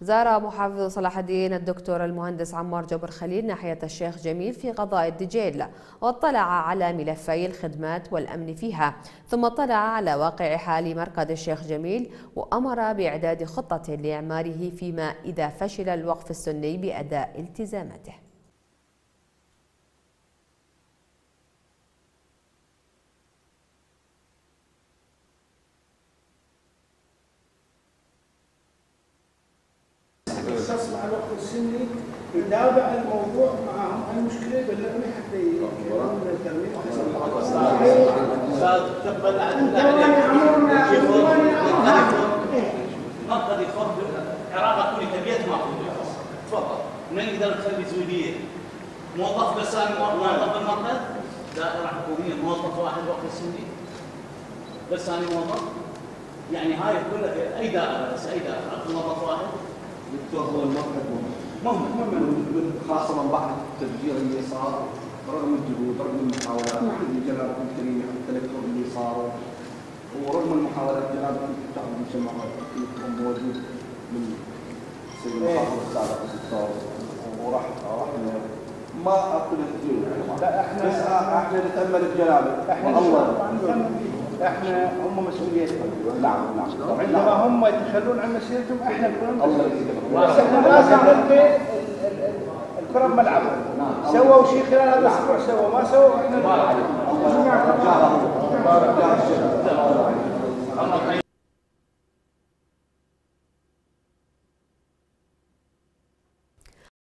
زار محافظ صلاح الدين الدكتور المهندس عمار جبر خليل ناحية الشيخ جميل في قضاء الدجيل واطلع على ملفي الخدمات والأمن فيها ثم اطلع على واقع حال مرقد الشيخ جميل وأمر بإعداد خطة لإعماره فيما إذا فشل الوقف السني بأداء التزاماته. استصنع الوقت السني يتابع الموضوع معهم. المشكلة يبلغني حتى يكونون التنميه تقبل ما قد يخرج العراق كل تبيت ما تفضل من يقدر يخلي زوجيه موظف بس أنا موظف بالمركز دائرة حكومية موظف واحد وقت السني بس أنا موظف. يعني هاي كلها في أي دائرة بس أي دائرة. موظف واحد. هو المركز مهم مهم خاصه من بعد التفجير اللي صار رغم الجهود رغم المحاولات من جناب الكريم التلكم اللي صار ورغم المحاولات جناب الشعب المجتمعات كلكم موجود من سيد المحافظ السابق الدكتور. وراح راح ما أقول لا إحنا بس إحنا نتأمل إحنا والله. إحنا هم مسؤوليتنا نعم. نعم عندما هم يتخلون عن مسيرتهم إحنا نكون بس إحنا ال- ال- ال- الكرة بملعبهم سووا شيء خلال هذا الأسبوع سووا. ما سووا إحنا الله. يجزاك الله.